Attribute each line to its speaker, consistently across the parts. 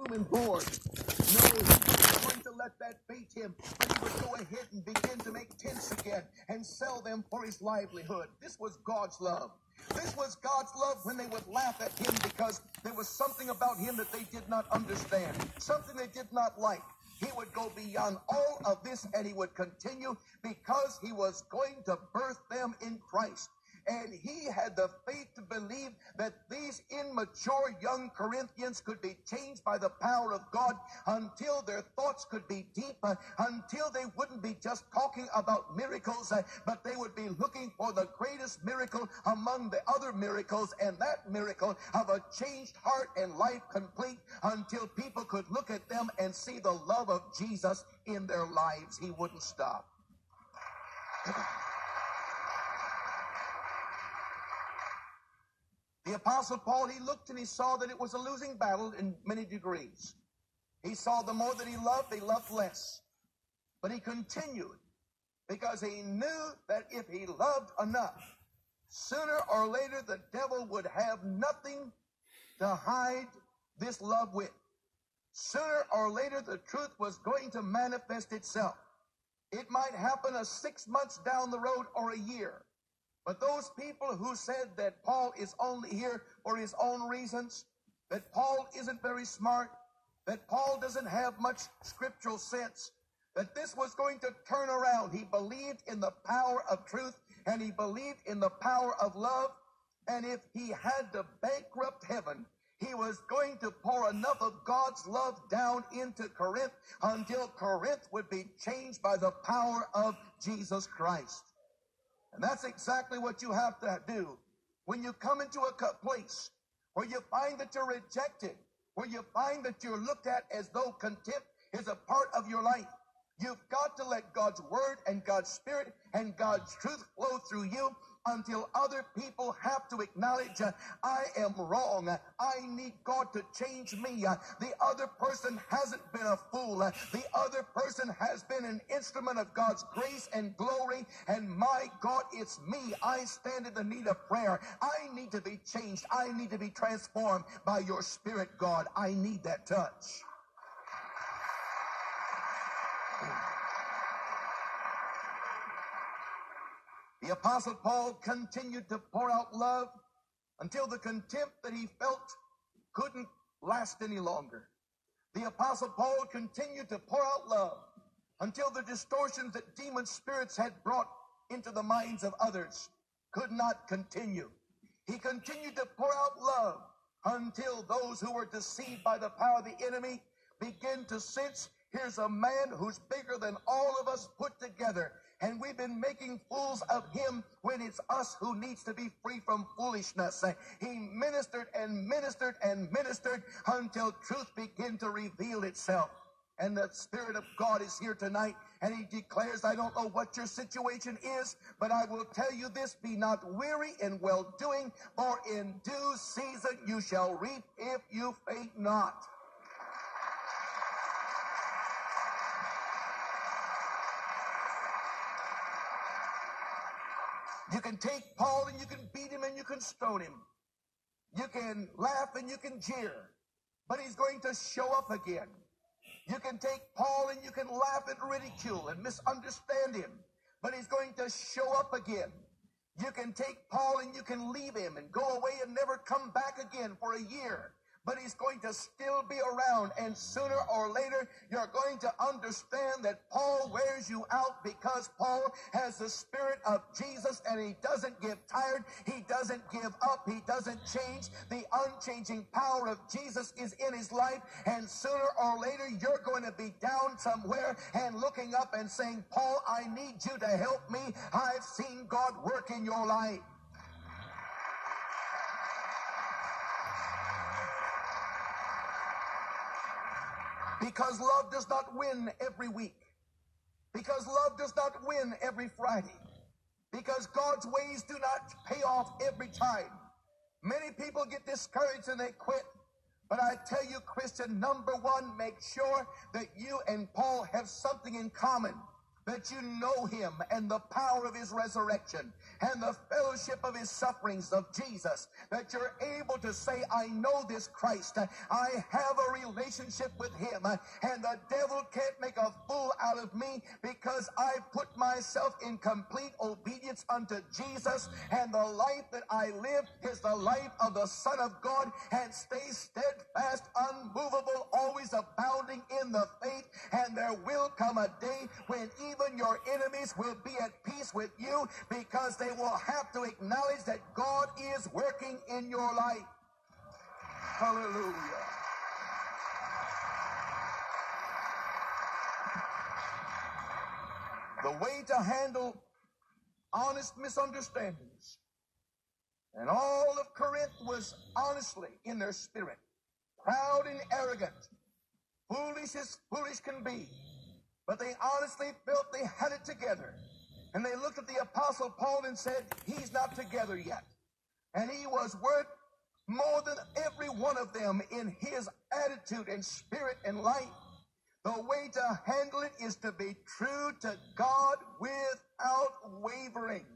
Speaker 1: human board. Was going to let that bait him, but he would go ahead and begin to make tents again and sell them for his livelihood. This was God's love. This was God's love when they would laugh at him because there was something about him that they did not understand, something they did not like. He would go beyond all of this and he would continue because he was going to birth them in Christ. And he had the faith to believe that these immature young Corinthians could be changed by the power of God until their thoughts could be deep, uh, until they wouldn't be just talking about miracles, uh, but they would be looking for the greatest miracle among the other miracles, and that miracle of a changed heart and life complete until people could look at them and see the love of Jesus in their lives. He wouldn't stop. The Apostle Paul, he looked and he saw that it was a losing battle in many degrees. He saw the more that he loved, they loved less. But he continued because he knew that if he loved enough, sooner or later the devil would have nothing to hide this love with. Sooner or later the truth was going to manifest itself. It might happen a six months down the road or a year. But those people who said that Paul is only here for his own reasons, that Paul isn't very smart, that Paul doesn't have much scriptural sense, that this was going to turn around. He believed in the power of truth and he believed in the power of love. And if he had to bankrupt heaven, he was going to pour enough of God's love down into Corinth until Corinth would be changed by the power of Jesus Christ. And that's exactly what you have to do. When you come into a place where you find that you're rejected, where you find that you're looked at as though contempt is a part of your life, you've got to let God's word and God's spirit and God's truth flow through you until other people have to acknowledge uh, I am wrong. I need God to change me. Uh, the other person hasn't been a fool. Uh, the other person has been an instrument of God's grace and glory. And my God, it's me. I stand in the need of prayer. I need to be changed. I need to be transformed by your spirit, God. I need that touch. The Apostle Paul continued to pour out love until the contempt that he felt couldn't last any longer. The Apostle Paul continued to pour out love until the distortions that demon spirits had brought into the minds of others could not continue. He continued to pour out love until those who were deceived by the power of the enemy began to sense here's a man who's bigger than all of us put together and we've been making fools of him when it's us who needs to be free from foolishness. He ministered and ministered and ministered until truth began to reveal itself. And the Spirit of God is here tonight, and He declares, I don't know what your situation is, but I will tell you this be not weary in well doing, for in due season you shall reap if you faint not. You can take Paul and you can beat him and you can stone him. You can laugh and you can jeer, but he's going to show up again. You can take Paul and you can laugh and ridicule and misunderstand him, but he's going to show up again. You can take Paul and you can leave him and go away and never come back again for a year but he's going to still be around. And sooner or later, you're going to understand that Paul wears you out because Paul has the spirit of Jesus and he doesn't get tired. He doesn't give up. He doesn't change. The unchanging power of Jesus is in his life. And sooner or later, you're going to be down somewhere and looking up and saying, Paul, I need you to help me. I've seen God work in your life. Because love does not win every week. Because love does not win every Friday. Because God's ways do not pay off every time. Many people get discouraged and they quit. But I tell you, Christian, number one, make sure that you and Paul have something in common. That you know him and the power of his resurrection and the fellowship of his sufferings of Jesus, that you're able to say, I know this Christ. I have a relationship with him and the devil can't make a fool out of me because I put myself in complete obedience unto Jesus and the life that I live is the life of the Son of God and stay steadfast, unmovable, always abounding in the faith and there will come a day when even your enemies will be at peace with you because they will have to acknowledge that God is working in your life. Hallelujah. The way to handle honest misunderstandings. And all of Corinth was honestly in their spirit, proud and arrogant, foolish as foolish can be. But they honestly felt they had it together. And they looked at the Apostle Paul and said, He's not together yet. And he was worth more than every one of them in his attitude and spirit and life. The way to handle it is to be true to God without wavering.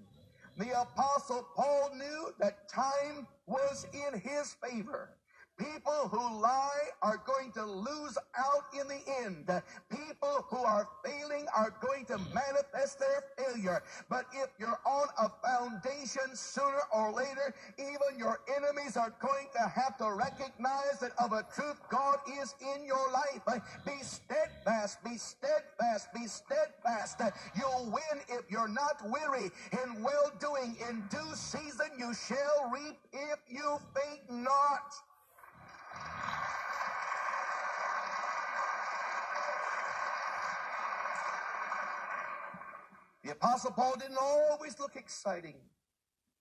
Speaker 1: The Apostle Paul knew that time was in his favor. People who lie are going to lose out in the end. People who are failing are going to manifest their failure. But if you're on a foundation, sooner or later, even your enemies are going to have to recognize that of a truth God is in your life. Be steadfast, be steadfast, be steadfast. You'll win if you're not weary in well doing. In due season you shall reap if you faint not. The Apostle Paul didn't always look exciting.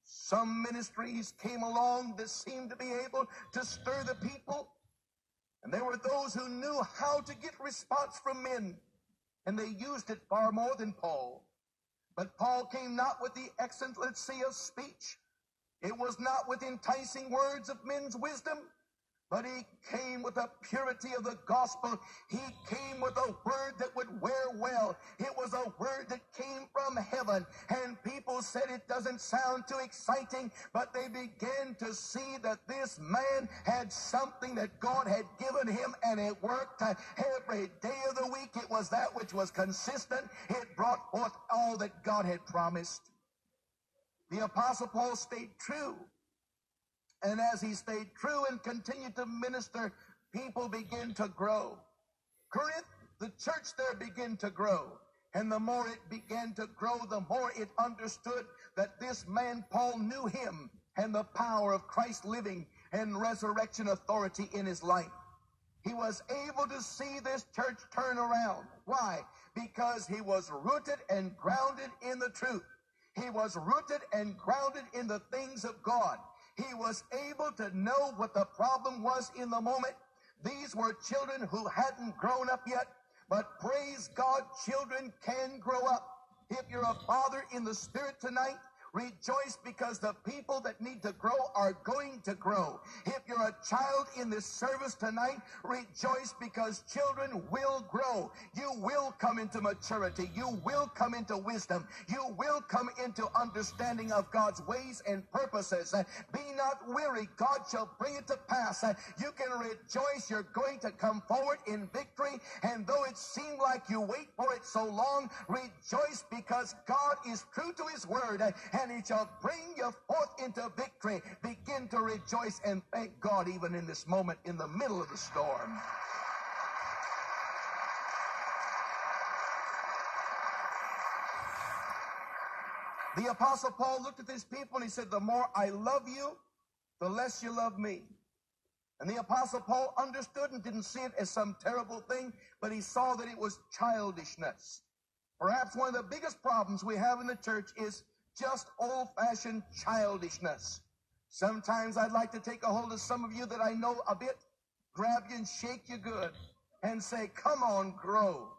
Speaker 1: Some ministries came along that seemed to be able to stir the people. And there were those who knew how to get response from men. And they used it far more than Paul. But Paul came not with the excellency of speech. It was not with enticing words of men's wisdom, but he came with the purity of the gospel. He came with a word that would wear well. It was a word that came from heaven. And people said it doesn't sound too exciting, but they began to see that this man had something that God had given him and it worked every day of the week. It was that which was consistent. It brought forth all that God had promised. The apostle Paul stayed true and as he stayed true and continued to minister, people began to grow. Corinth, the church there began to grow. And the more it began to grow, the more it understood that this man, Paul, knew him and the power of Christ living and resurrection authority in his life. He was able to see this church turn around. Why? Because he was rooted and grounded in the truth. He was rooted and grounded in the things of God. He was able to know what the problem was in the moment. These were children who hadn't grown up yet, but praise God, children can grow up. If you're a father in the spirit tonight, Rejoice because the people that need to grow are going to grow. If you're a child in this service tonight, rejoice because children will grow. You will come into maturity. You will come into wisdom. You will come into understanding of God's ways and purposes. Be not weary. God shall bring it to pass. You can rejoice. You're going to come forward in victory. And though it seemed like you wait for it so long, rejoice because God is true to his word. And and he shall bring you forth into victory. Begin to rejoice and thank God even in this moment in the middle of the storm. The apostle Paul looked at these people and he said, the more I love you, the less you love me. And the apostle Paul understood and didn't see it as some terrible thing, but he saw that it was childishness. Perhaps one of the biggest problems we have in the church is just old fashioned childishness. Sometimes I'd like to take a hold of some of you that I know a bit, grab you and shake you good, and say, Come on, grow.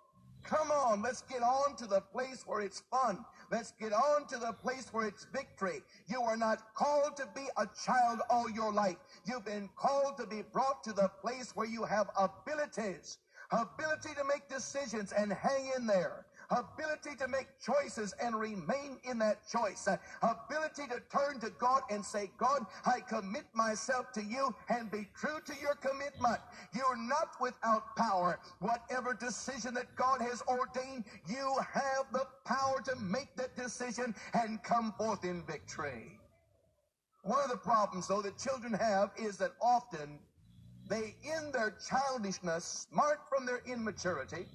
Speaker 1: Come on, let's get on to the place where it's fun. Let's get on to the place where it's victory. You are not called to be a child all your life. You've been called to be brought to the place where you have abilities, ability to make decisions and hang in there ability to make choices and remain in that choice, uh, ability to turn to God and say, God, I commit myself to you and be true to your commitment. You're not without power. Whatever decision that God has ordained, you have the power to make that decision and come forth in victory. One of the problems, though, that children have is that often they, in their childishness, smart from their immaturity,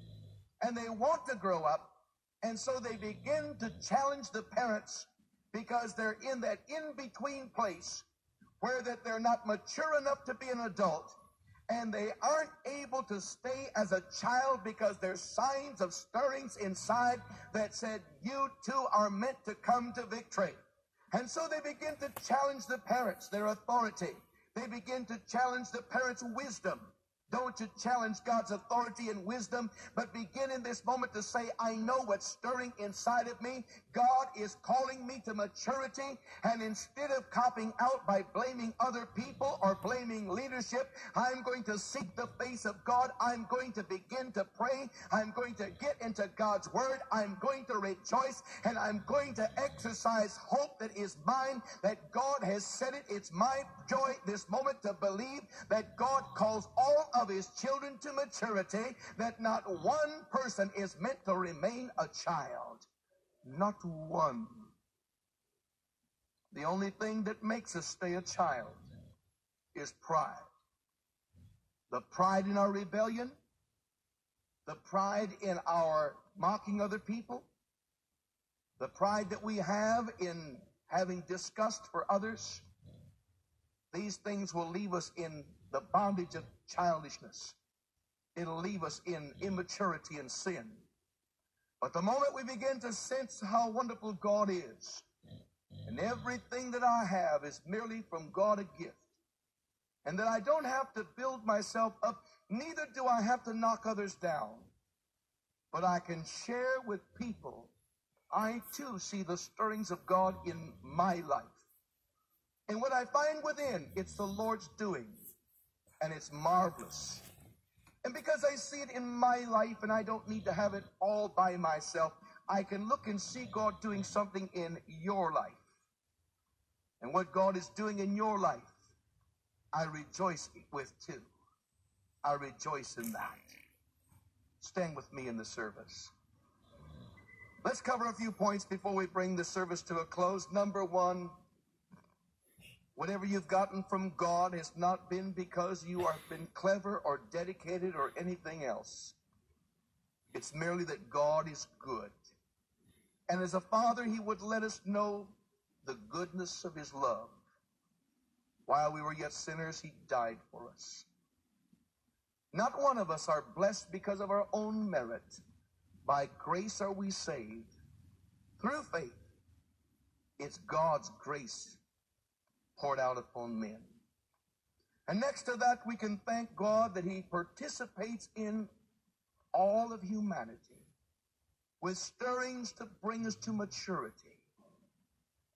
Speaker 1: and they want to grow up, and so they begin to challenge the parents because they're in that in-between place where that they're not mature enough to be an adult and they aren't able to stay as a child because there's signs of stirrings inside that said you too are meant to come to victory. And so they begin to challenge the parents, their authority. They begin to challenge the parents' wisdom. Don't you challenge God's authority and wisdom, but begin in this moment to say, I know what's stirring inside of me. God is calling me to maturity. And instead of copping out by blaming other people or blaming leadership, I'm going to seek the face of God. I'm going to begin to pray. I'm going to get into God's word. I'm going to rejoice and I'm going to exercise hope that is mine, that God has said it. It's my joy this moment to believe that God calls all of his children to maturity, that not one person is meant to remain a child. Not one. The only thing that makes us stay a child is pride. The pride in our rebellion, the pride in our mocking other people, the pride that we have in having disgust for others. These things will leave us in the bondage of childishness. It'll leave us in immaturity and sin. But the moment we begin to sense how wonderful God is, and everything that I have is merely from God a gift, and that I don't have to build myself up, neither do I have to knock others down, but I can share with people. I too see the stirrings of God in my life. And what I find within, it's the Lord's doing and it's marvelous. And because I see it in my life and I don't need to have it all by myself, I can look and see God doing something in your life. And what God is doing in your life, I rejoice with too. I rejoice in that. Stand with me in the service. Let's cover a few points before we bring the service to a close. Number one, Whatever you've gotten from God has not been because you have been clever or dedicated or anything else. It's merely that God is good. And as a father, he would let us know the goodness of his love. While we were yet sinners, he died for us. Not one of us are blessed because of our own merit. By grace are we saved through faith. It's God's grace poured out upon men. And next to that, we can thank God that He participates in all of humanity with stirrings to bring us to maturity.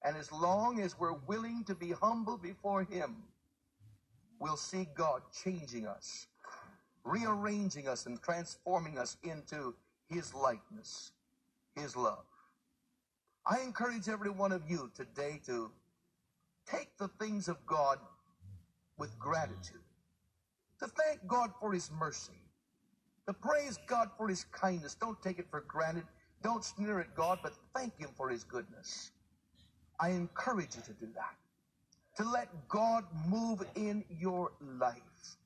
Speaker 1: And as long as we're willing to be humble before Him, we'll see God changing us, rearranging us, and transforming us into His likeness, His love. I encourage every one of you today to take the things of God with gratitude, to thank God for His mercy, to praise God for His kindness. Don't take it for granted. Don't sneer at God, but thank Him for His goodness. I encourage you to do that, to let God move in your life.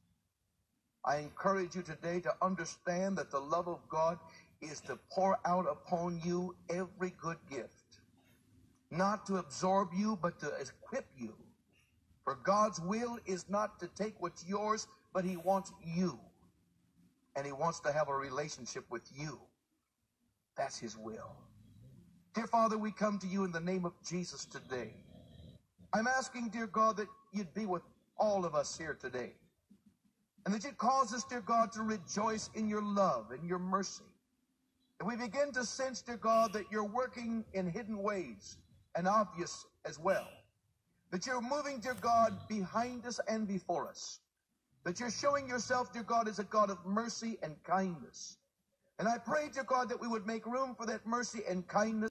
Speaker 1: I encourage you today to understand that the love of God is to pour out upon you every good gift not to absorb you, but to equip you. For God's will is not to take what's yours, but He wants you. And He wants to have a relationship with you. That's His will. Dear Father, we come to you in the name of Jesus today. I'm asking, dear God, that you'd be with all of us here today. And that you'd cause us, dear God, to rejoice in your love and your mercy. And we begin to sense, dear God, that you're working in hidden ways and obvious as well. That you're moving, dear God, behind us and before us. That you're showing yourself, dear God, as a God of mercy and kindness. And I pray to God that we would make room for that mercy and kindness.